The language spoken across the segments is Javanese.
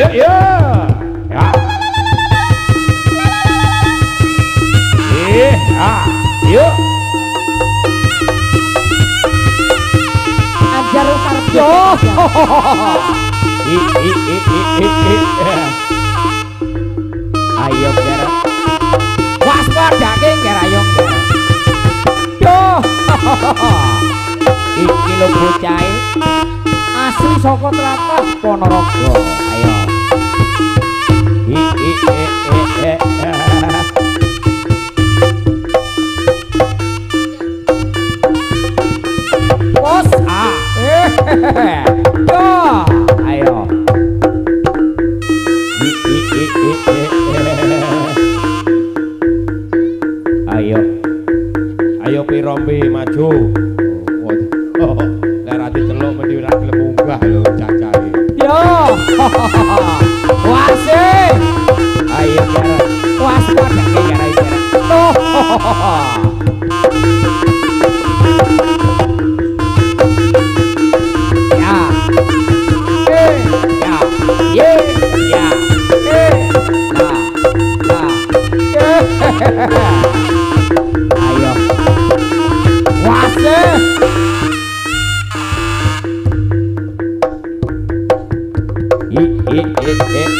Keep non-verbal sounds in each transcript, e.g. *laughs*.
yuk yuk ya. Eh ah yuk. Ajar yo sarjo i i i i i i ayo ger waspada ke ger ayo ger yo. Iki lho bocah asli saka tlatah Ponorogo. Ayo Yeah. *laughs* ayo biar waspada eh eh.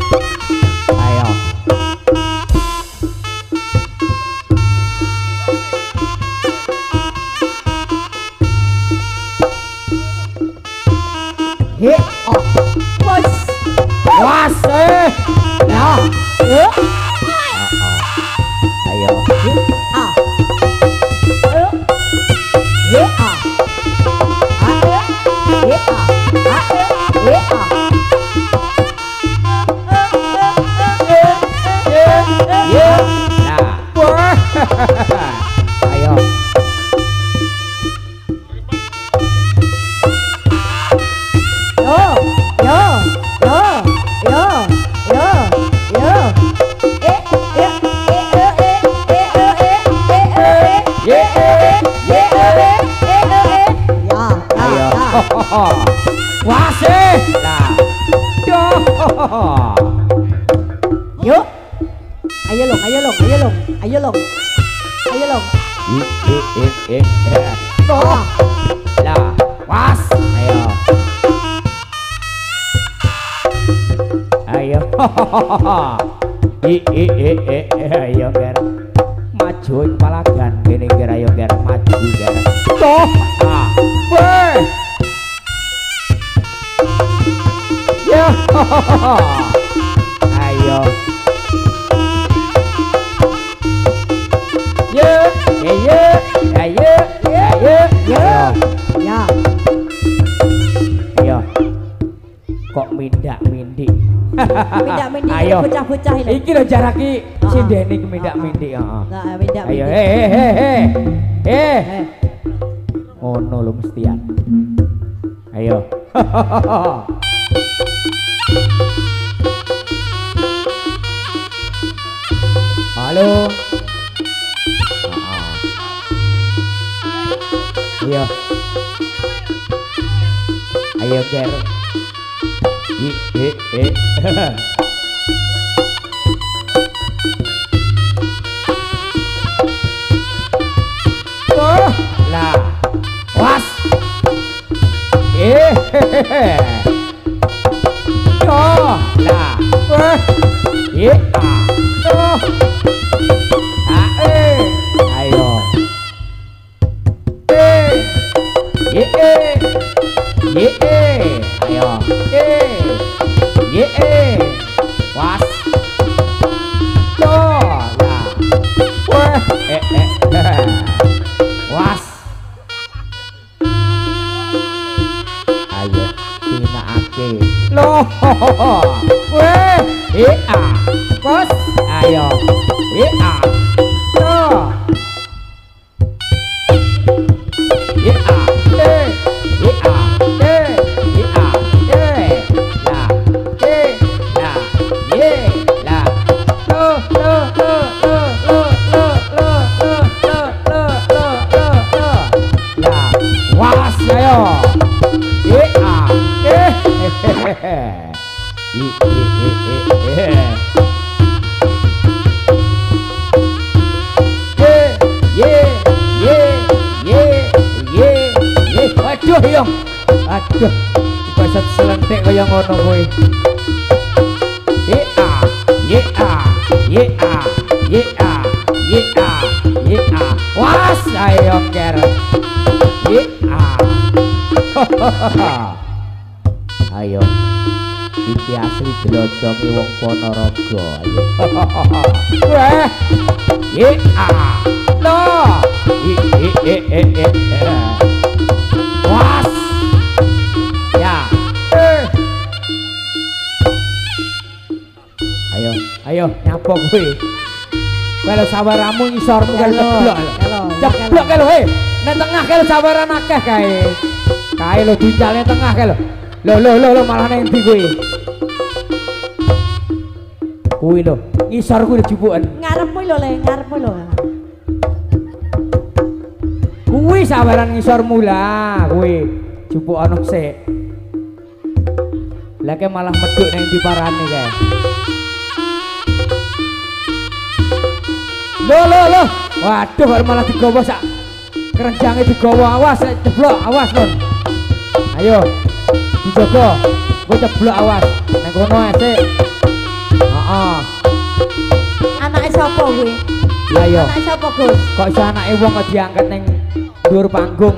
*laughs* Ayo. Ye, ye, ye, ayo, ayo, Ya. ayo. Ya. Ayo. Kok mindak mindik? Mindak mindik Ayo. bocah-bocah ini. Iki lho jarak iki Ah. sindene iki mindak mindik, heeh. Nah, mindak Ayo, mindik. he he he. Eh, Eh, ngono lho mestian. Ayo. *laughs* Halo. Ayo. Ayo, Ger. I, i, i. Oh, lah. Was. Eh. Oh, lah. Wah. Eh, ah. *laughs* Ayo. Iki asli glodonge wong Ponorogo. Ayo. Weh. *laughs* Ye a. No. I i i i i. Was. Ya. Eh. Ayo, ayo nyapa kowe. Lho sawaramu ngisormu kan Kelo, ceblok. kelo, Ceblok kae lho, he. Nek tengah kae lho sawaran akeh kae. Kae lho dicalne tengah kae lho. Lho lho lho lho malah nang ndi kowe? Kuwi lho, ngisor kuwi jupuken. Ngarepmu lho le, ngarepmu lho. Kuwi sawaran ngisor mula, kuwi jupuk ana sik. Lah kae malah medhuk nang ndi parane kae. Lho lho lho. Waduh baru malah digawa sak. Kerenjange digawa awas ceblok awas lho. Ayo. Dijogo. Kowe ceblok awas. Nang kono ae sik. Heeh. Anake sapa kuwi? Lah yo. Anake sapa, Gus? Kok iso anake wong kok diangkat ning dhuwur panggung.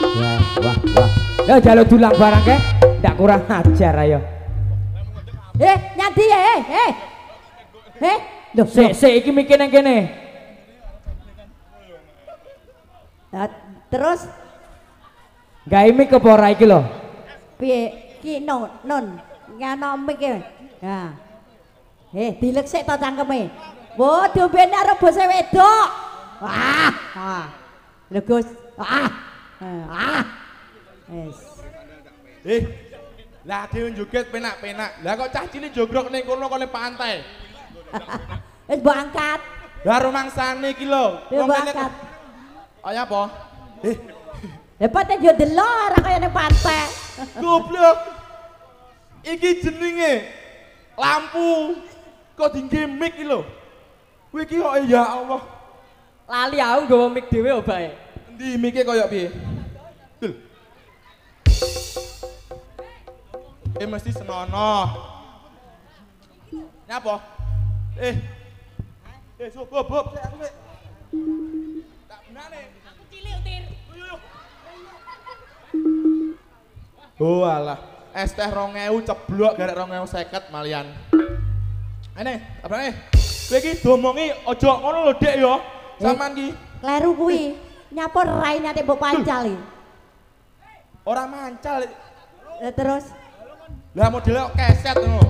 Wah, wah, wah. Lah jaluk dulang barang ke? Ndak kurang ajar ayo. Eh, nyadi ya, eh, eh. Eh, lho, Sik, sik iki mikir nang kene. Lah, terus Gawe mik apa ora iki lho? piye? Ki non, non. Ngano mik e. Ha. Eh, dilek sik to cangkeme. Wo, diomben karo bose wedok. Wah, wah. Lho, Gus. Ah. Eh, Ah. Wes. Eh, lah dhewe joget penak-penak. Lah kok cah cilik jogrok ning kono kene pantai. *laughs* Wis mbok angkat. Lah rumangsane iki lho. Wis Wong mbok angkat. Kaya apa? Eh, Lepate yo delok ora kaya ning pantai. goblok. Iki jenenge lampu. Kok dingge mic iki lho. Kuwi iki kok ya Allah. Lali aku nggawa mic dhewe obae. Endi mike kaya piye? Dul. Eh mesti senono. Nyapa? Eh. Eh, so bob bob. Sik, aku sik. Tak benane. Oh alah, es teh 2000 ceblok garek 2050 malian. Ene, apa nih? Kowe iki domongi aja ngono lho, Dek ya. Saman ki. Kleru kuwi. Nyapa rai nyate mbok pancal iki. Ora mancal. Eh, terus Lah modelnya kok keset ngono.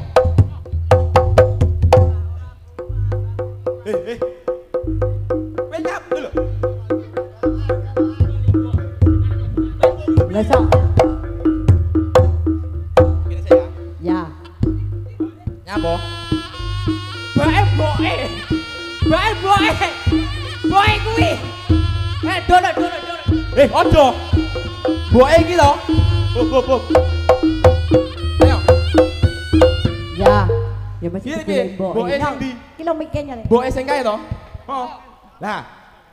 Eh, eh. Kowe nyap lho. Lah Eh, ojo. Boke iki to. Bob bob bob. Ayo, Ya. Ya mesti Piye, Nyong, sing ndi? Ki lho mike nyale. boke sing kae to. Oh. Lah,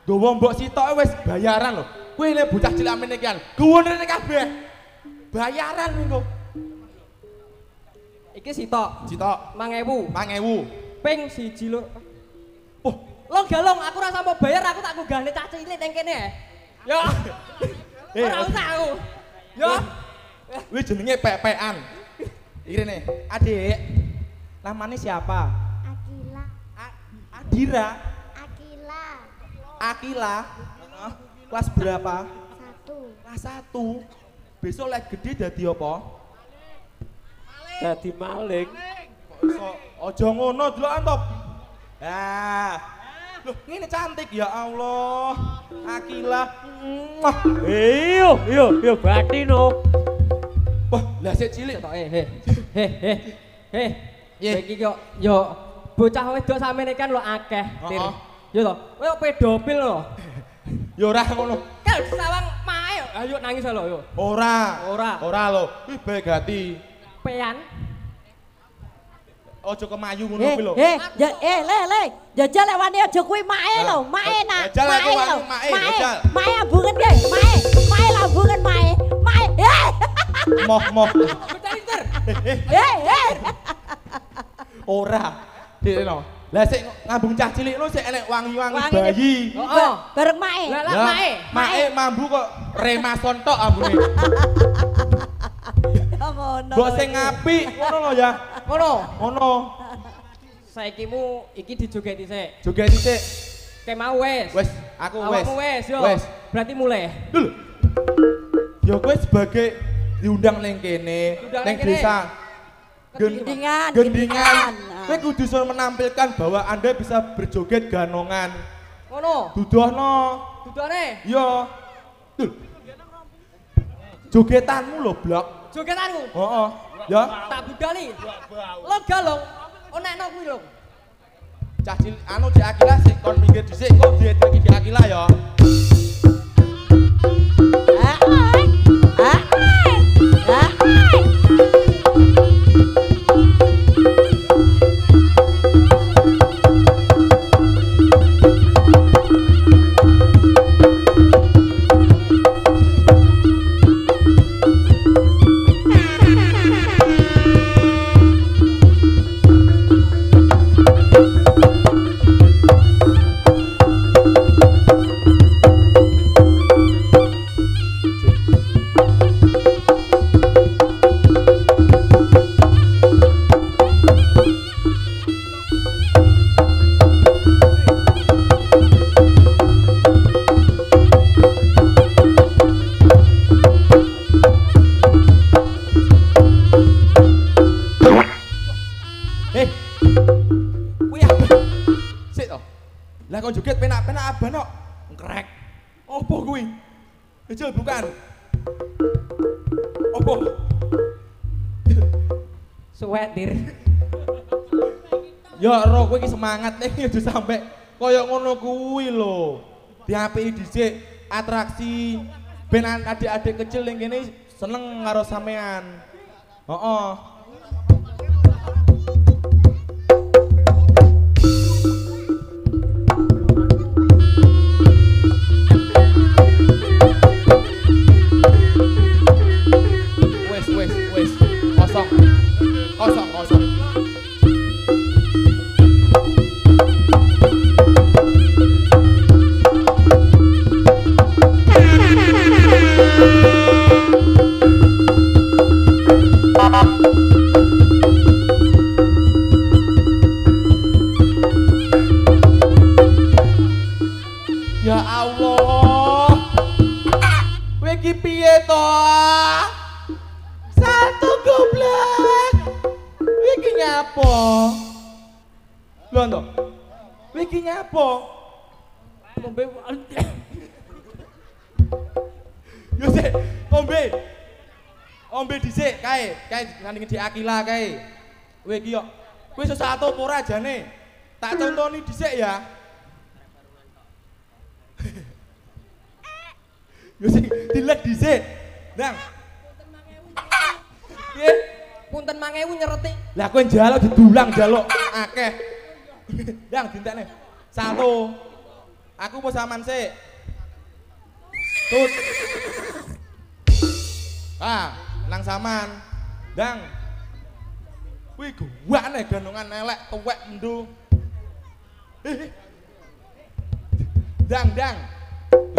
gowo mbok sitoke wis bayaran lho. Kuwi le bocah cilik amene iki kan. Guwone rene kabeh. Bayaran minggu. Iki sitok. Sitok 5000. 5000. Ping siji lho. Oh, Long galong aku ora sampe bayar aku tak gunggahne cah cilik nang kene. Yo. Eh, Ora usah aku. Yo. Wih jenenge pepean. Iki rene, Adik. Namanya siapa? Akila, A- Adira, Akila, Akila. Kelas berapa? satu, Kelas 1. Besok lek gede dadi apa? Dadi maling. Kok iso aja ngono delokan to. Ah. Loh, ngene cantik ya Allah. Akila. Iyo, iyo, iyo batino. Wah, lah sik cilik. Tok eh, he. He, he. He. Ye. Iki yo yo bocah wedok samene kan lo akeh, Tir. Yo to, kowe kok pedofil lo. Ya ora ngono. Kan sawang mae, ayo nangis lo yo. Ora. Ora. Ora lho. Wih baik hati. Ojo kemayu ngono Eh, kuwi lho. eh, ja- eh, le, le, jajal lewani aja kuwi mae lho, mae nak, Jajal aku lho, mae, jajal. mae ambungan ge, mae, mae lambungan mae, mae, eh, *laughs* Moh moh. Ter. eh, eh, Ora. Dik no. Lah sik ngambung cah cilik lu sik enek wangi-wangi Wangi- bayi. Heeh. bareng mae, Lah, mae. Mae mambu kok remason tok ambune. *laughs* Ya ngono. Mbok sing apik ngono lho ya. Ngono. Ngono. Saiki mu iki dijogeti sik. Joget dhisik. Kayak mau wes. Wes, aku wes. Awakmu wes yo. Wes. Berarti mulai. Dulu. Ya kowe sebagai diundang ning kene, ning desa. Gen- Gendingan, Gendingan. Kowe kudu menampilkan bahwa Anda bisa berjoget ganongan. Ngono. Dudohno. Dudone. Iya. Dul. Jogetanmu lho, Blok. Jogetanku. Heeh. Ya. Tak budali. Lega lho. Onekno kuwi lho. Cah cilik anu di Akila sik kon minggir dhisik kok diedeki di Akila ya. Ah, ah, ah, semangat nih *laughs* udah sampai koyok ngono kuwi lho diapi dhisik atraksi benar adik-adik kecil yang gini seneng ngaruh sampean oh, oh. Iki piye to? Satu goblok. Iki nyapa? Lho to. Iki nyapa? Ngombe Yo sik, ombe. Ombe dhisik kae, kae nandingi di Akila kae. Kowe iki yo. Kowe iso satu apa ora jane? Tak contoni dhisik ya. Yo sik dilek dhisik. Nang. Piye? punten 5000 nyereti. Lah kowe njaluk didulang njaluk akeh. Yang dintekne. Satu. Aku mau saman sik. Tut. Ah, nang saman. Dang. Kuwi guwane ganongan elek tuwek eh. Dang, dang.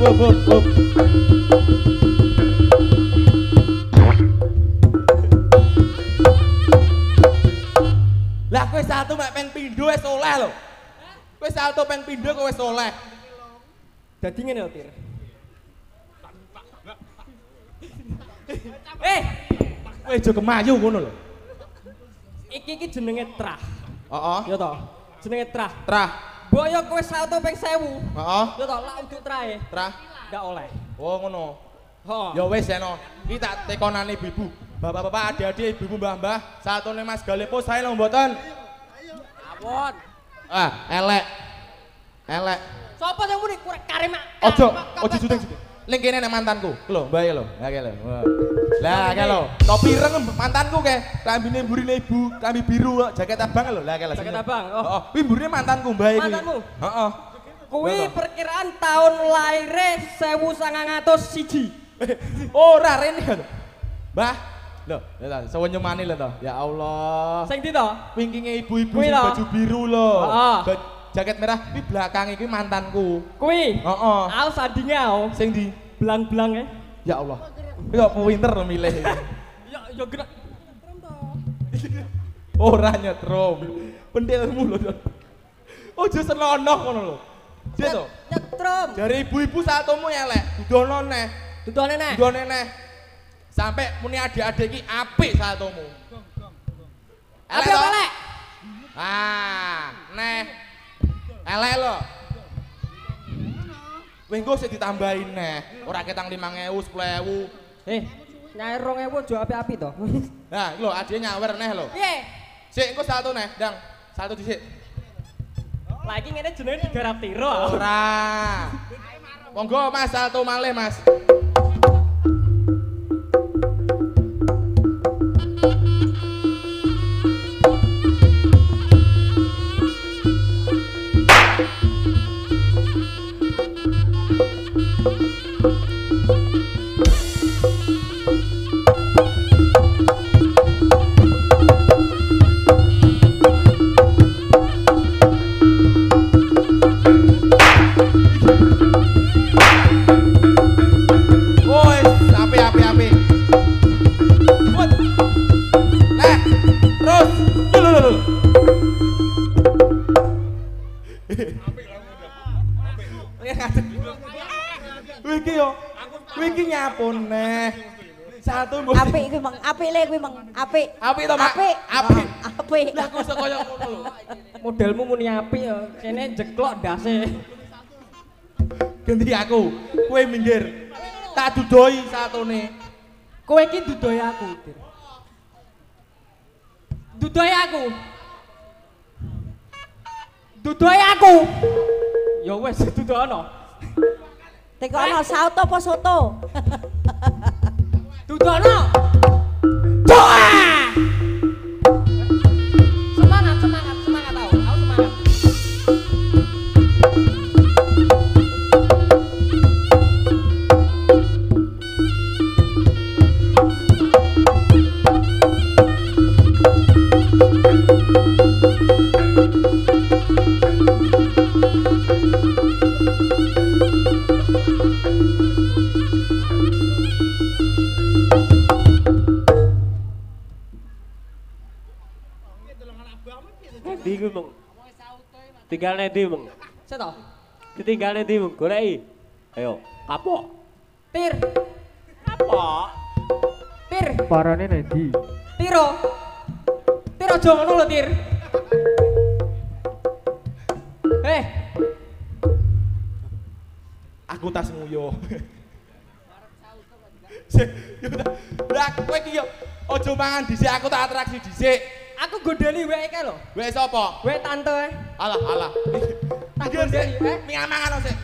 lah kowe satu mek peng pindho wis oleh lho. Kowe salto peng pindho kowe wis oleh. Dadi ngene Tir. Eh! Kowe aja kemayu ngono lho. Iki iki jenenge trah. Heeh iya to? Jenenge trah. Trah. Mbok yo kowe salto ping 1000. Heeh. Ya toh, lak uduk trahe. Trah. Ndak oleh. Oh ngono. Heeh. Ya wis eno. Iki tak tekonane ibu. Bapak-bapak, adik-adik, ibu-ibu, mbah-mbah, satune Mas Galepo saya lho mboten. Awon. Ah, elek. Elek. Sopo sing muni kurek karimak? Ojo, ojo syuting syuting. Ning kene nek mantanku. Ku lho, mbak lho. Lah kene lho. Lah kene lho. Topi ireng mantanku ke. Klambine mburine ibu, klambi biru, jaket abang lho. Lah kene lho. Jaket abang, oh. Heeh. Kuwi mburine mantanku, mbak kuwi. Mantanmu? Heeh. Kuwi perkiraan tahun lahire 1901. Ora rene lho. Mbah. Lho, lho, sewenyemane lho to. Ya Allah. Sing ndi to? Wingkinge ibu-ibu baju biru lho. Heeh. Jaket merah kuwi belakang iki mantanku. Kuwi. Heeh. Aku sandinge aku. Sing di Belang-belang e. Ya Allah. Kuwi kok pinter milih. Ya ya gerak. Ora nyetrum. Pentilmu lho. Don. Ojo senonoh ngono lho. Jek to. Nyetrum. Jare ibu-ibu satumu elek, dudono neh. Dudone neh. Dudone neh. Sampai muni adik-adik iki apik satumu. Apa toh? elek? Ah, neh. Elek lho. Wengko sik ditambahin neh. Ora ketang 5000, 10000. Eh, nyair 2000 aja api-api to. *laughs* Nah, lho adike nyawer neh lho. Piye? Sik engko satu neh, Dang. Satu dhisik. Lah iki ngene jenenge digarap tiro. Ora. Monggo Mas satu malih Mas. Wiki yo. Wiki nyapun neh. Satu mbok. Apik kuwi Mang, apik le kuwi Mang, apik. Apik to, Mak? Apik. Apik. *laughs* Apik. Lah kok iso koyo ngono lho. Modelmu muni api ya. Kene jeklok dase. Ganti aku. Kowe minggir. Tak dudoi satune. Kowe iki dudoy aku, Dir. Dudoy aku. Dudoy aku. Ya wes dudono. Tekono sauto apa soto? Dudono. Tinggal ndi, Meng? Sik to. Ditinggal ndi, Meng? Goleki. Ayo, kapok. Tir, Kapok. tir, Parane nendi? tiro. Tir aja ngono lho, Tir. Eh, Aku tas nguyo. *laughs* Sik, yo. Lah kowe iki yo aja mangan dhisik, aku tak atraksi dhisik. Aku godeli wae iki lho. Wes sapa? Wae tante. Alah, alah. Tak Sik. eh. Minggir mangan sik.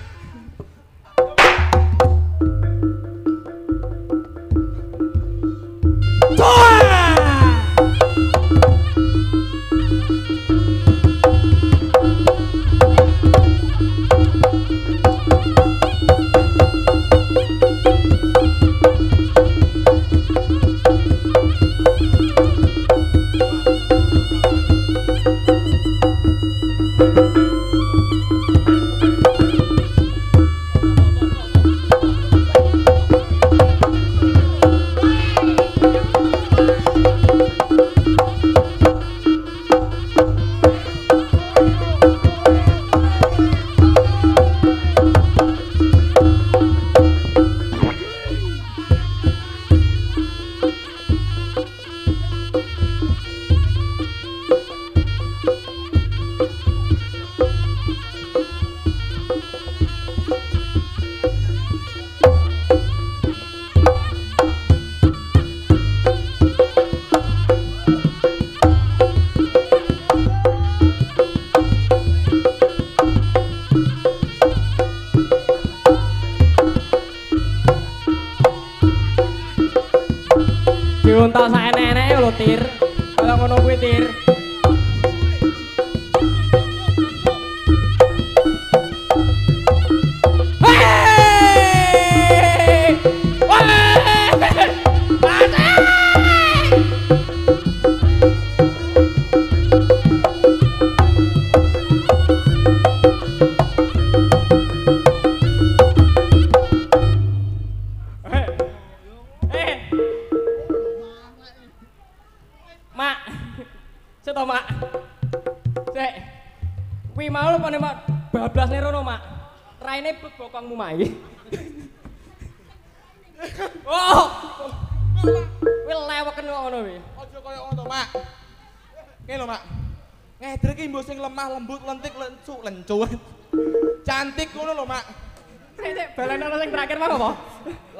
Terakhir Mak apa?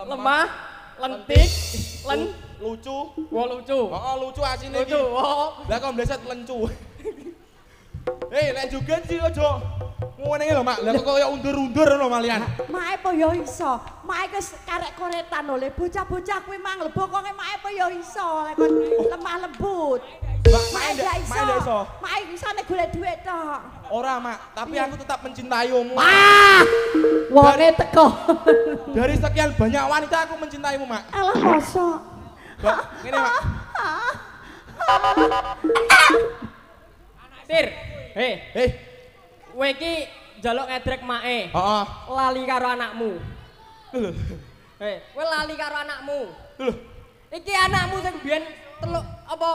Lemah, lentik, len, lucu. wo lucu. Heeh, lucu asine iki. Lucu. Lah kok mleset lencu. Hei, lek juga sih aja. Ngene iki lho, Mak. Lah kok kaya undur-undur ngono malian. Mae apa ya iso? Mae wis karek koretan oleh bocah-bocah kuwi mang lebo kok mae apa ya iso lek kon lemah lembut. Mbak, mae ndak mae ndak iso. Mae isane golek dhuwit tok. Ora, Mak, tapi aku tetap mencintaimu. Ah! Wonge teko. Dari sekian banyak wanita aku mencintaimu, Mak. Alah mosok. Mbak, ngene, Mak. Tir. Hei, Hei, kowe iki njaluk ngedrek mae. heeh. Lali karo anakmu. Lho, Hei, kowe lali karo anakmu. lho. Iki anakmu sing biyen teluk apa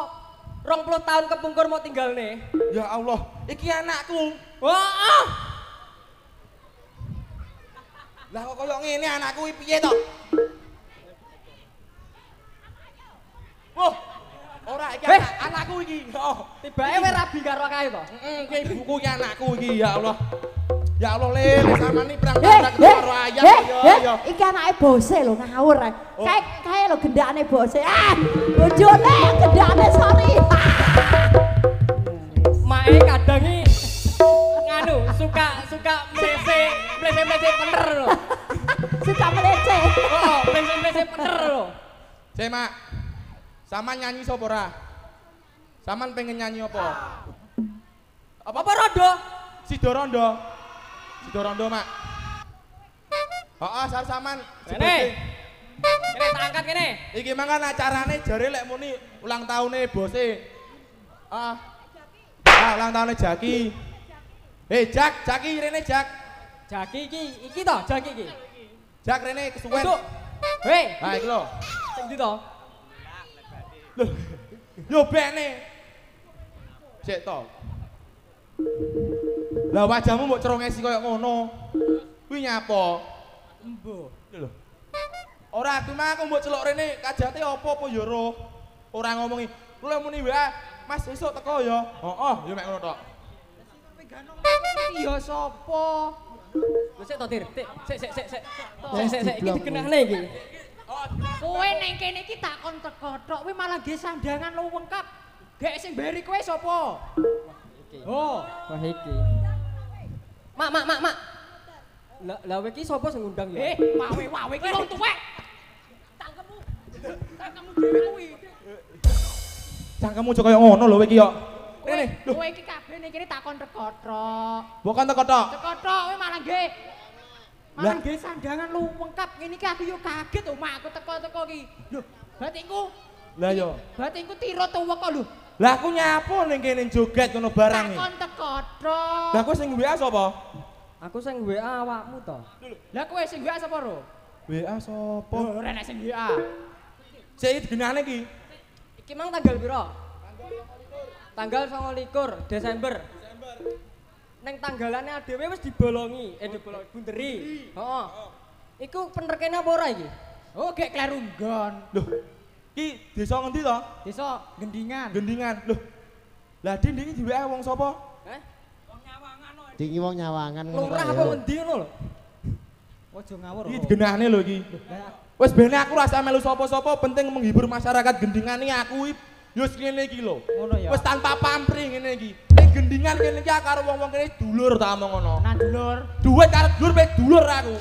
20 tahun kepungkur mau tinggalne. Ya Allah, iki anakku. Heeh. Lah kok koyo ngene anakku iki piye to? Oh, ora iki Eh. anak, anakku iki. Oh, Tibake kowe rabi karo kae to. heeh, iki ibuku iki anakku iki ya Allah. Ya Allah, le, le sama ni perang Eh, tabrak eh, karo ayam eh, ya eh, ya. iki anake bose lho ngawur ae. Oh. Kae kae lho gendakane bose. Ah, bojone gendakane sorry. Mae kadang iki nganu suka suka mlese mlese mlese bener lho. Suka melece. Oh, mlese mlese bener lho. Cek, Mak. Sama nyanyi sapa ora? Saman pengen nyanyi apa? Apa apa rodo? Sidorondo. Sidorondo, Mak. Heeh, sar saman. Kene. Kene tak angkat kene. Iki mangan acarane jare lek muni ulang tahune bose. Ah. Ah, ulang tahune Jaki. Hei, Jak, Jaki rene Jak. Jaki iki iki to, jaki iki. Jak rene kesuwen. Hei, Ha iki lho. sing ndi to? Lho. Yo bene. Cek to. Lah wajahmu mbok cerongesi koyo ngono. Kuwi nyapa? Embo. Lho. Ora aku mah aku mbok celok rene kajate apa apa ya roh. Ora ngomongi. Lek muni WA, Mas esuk teko ya. Heeh, ya mek ngono tok. Iya sapa? Lho sik to, Tir. Sik sik sik sik sik. Sik sik iki dikenakne iki. Kowe ning kene iki takon teko tok, kowe malah nggih sandangan lu lengkap. Gek sing beri kowe sapa? Oh, Wah iki. Mak, mak, mak, mak. Lah, lah kowe iki sapa sing ngundang ya? eh, wawe wawe iki wong tuwek. Tangkemmu. Tangkemmu dhewe kuwi. Cangkemmu aja ngono lho kowe iki yo. Rene, lho, Kowe iki kabeh ning kene takon teko tok. bukan teko tok. Teko tok kowe malah nggih Malah Lah. nggih sandangan lu lengkap. Ngene iki aku yo kaget mak aku teko-teko iki. Lho, batinku Lah yo. batinku tiro tuwek kok lho. Lah aku nyapo ning kene joget ngono barang iki. Takon teko tok. Lah kowe sing WA sapa? Aku sing WA awakmu to. Lah kowe sing WA sapa ro? WA sapa? Oh, ora nek sing WA. Sik genane iki. Iki mang tanggal piro? Tanggal 29 Desember. Neng tanggalane dhewe wis dibolongi, eh dibolongi bunderi. Heeh. Iku penerkene apa ora iki? Oh, gek kleru nggon. Lho. Ki desa ngendi to? Desa Gendingan. Gendingan. Lho. Lah Din iki di WA wong sapa? Heh? Dingi wong nyawangan ngono Lurah apa ngendi ngono lho? Ojo ngawur. Iki genane lho iki. Wis bene aku rasa melu sapa-sapa penting menghibur masyarakat gendingan iki aku iki yo ngene iki lho. Ngono ya. Wis tanpa pamrih ngene iki. Ning gendingan kene iki karo wong-wong kene dulur tak omong ngono. Nah, dulur. Duit karo dulur pe dulur aku.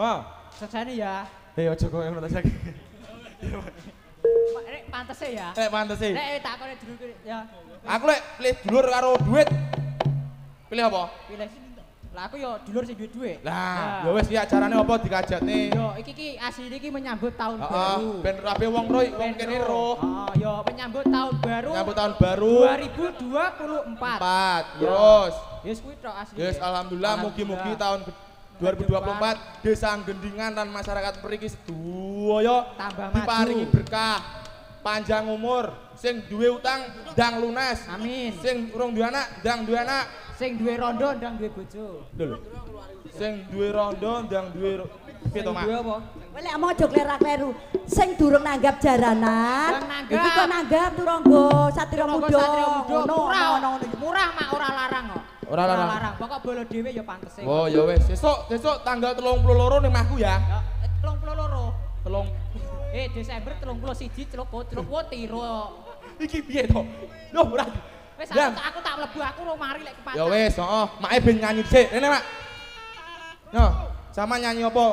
Ha. Seksene ya. Eh aja koyo ngono ta saiki. Rek pantese ya. Nek pantes sih. Rek takone dulu ya. Aku lek pilih dulur karo duit. Pilih apa? Pilih Lah aku yo dulur sing duwe duit. Lah, ya wis iki acarane apa dikajatne? Yo iki ki asli iki menyambut tahun Heeh, baru. ben kabeh wong roh, wong kene roh. Oh, yo menyambut tahun baru. Nyambut tahun baru 2024. 4. Terus Yes kuwi tok asli. Yes, alhamdulillah mugi-mugi tahun 2024 desa Gendingan dan masyarakat mriki sedaya Tambah diparingi berkah, panjang umur, sing duwe utang ndang lunas. Amin. Sing urung duwe anak ndang duwe anak. Sing duwe rondo ndang duwe bojo. Lho. Sing duwe rondo ndang duwe Mak? duwe apa? Lek mau aja klerak-kleru. Sing durung nanggap jaranan. Iki kok nanggap turangga satria muda. Satria Muda. Murah, murah mak ora larang kok. Ora larang. Pokok bolo dhewe ya pantese. Oh, ya wis. Sesuk, sesuk tanggal 32 ning mahku ya. Ya, eh, 32. Telung Eh, Desember 31 celuk celuk wo tiro. iki piye to? Loh, ora. Wis aku, aku tak mlebu aku ro mari lek kepacan. Ya wis, heeh. Make ben nyanyi dhisik. Rene, Mak. Yo, sama nyanyi apa?